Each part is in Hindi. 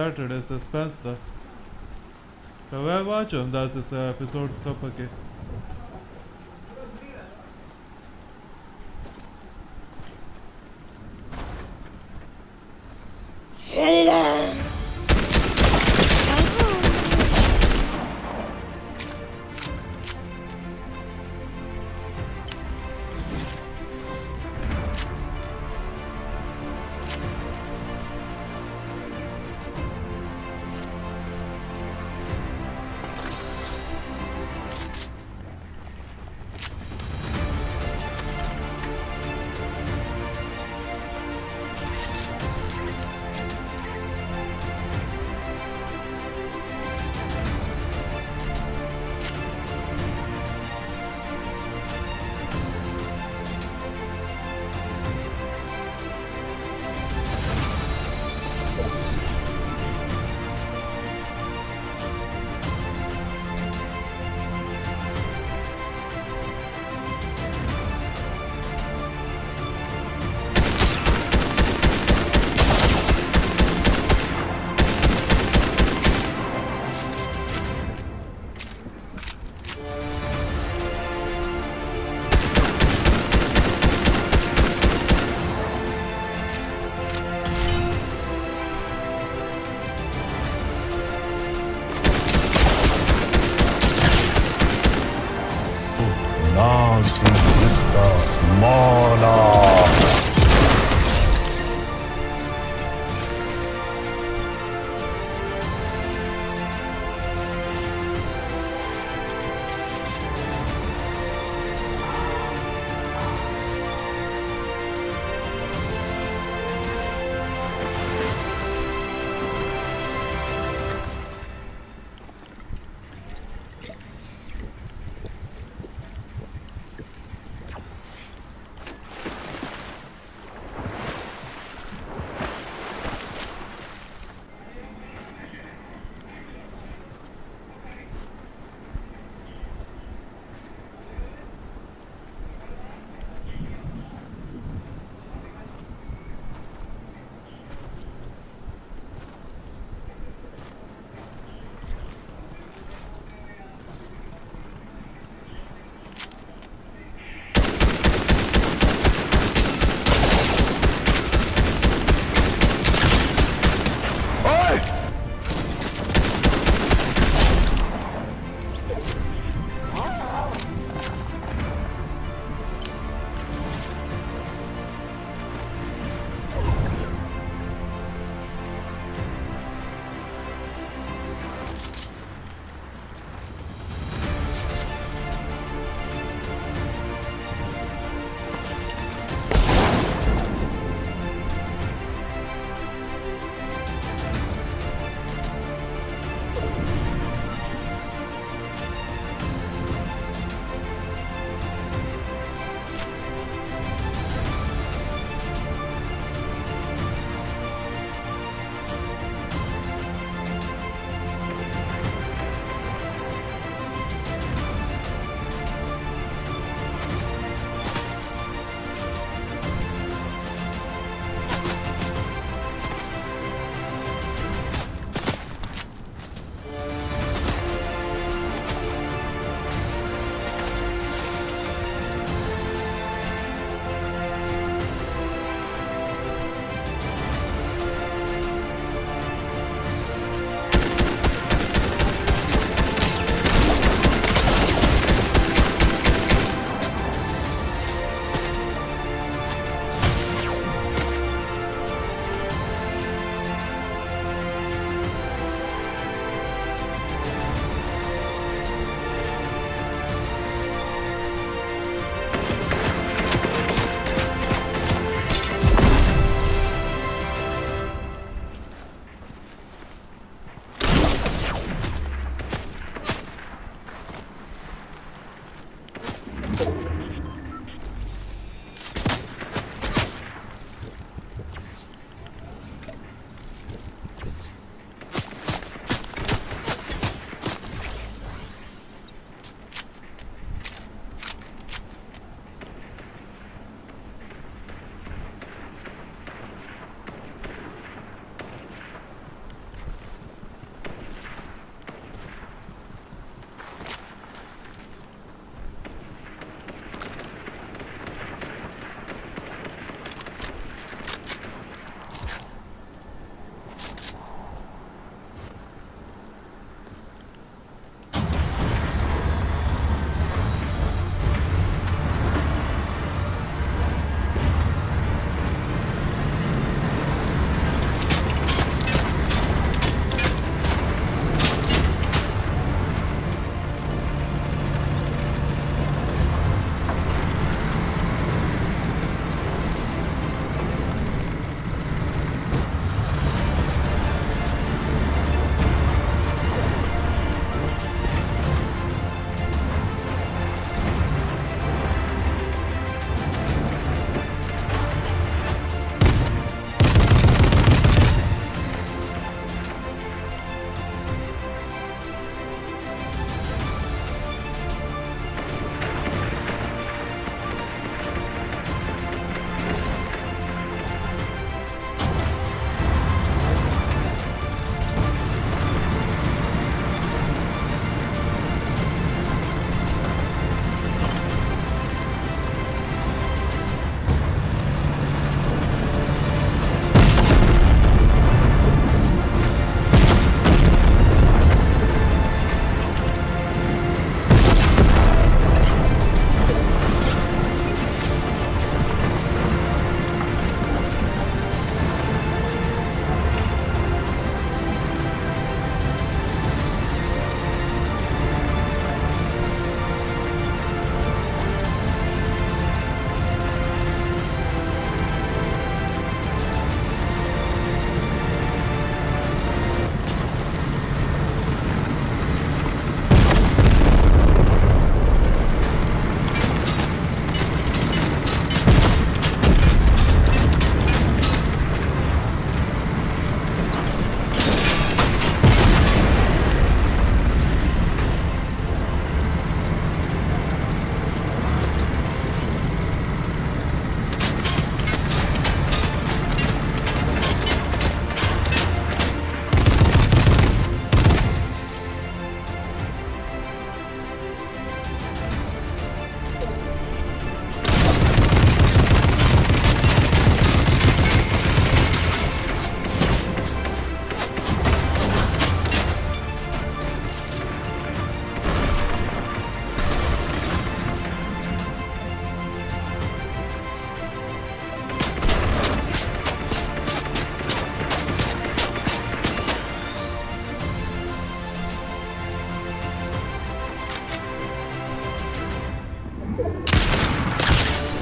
started as a spasda. So I watch on that uh, episode's cup again. bouncing crystal, more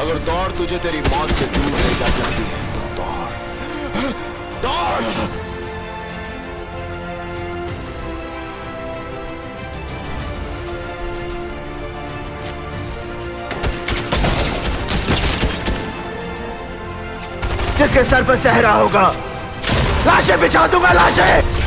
अगर दौड़ तुझे तेरी मौत से दूर ले जा सकती है तो दौड़। दौड़! जिसके सर पर सहरा होगा, लाशें बिछा दूँगा, लाशें!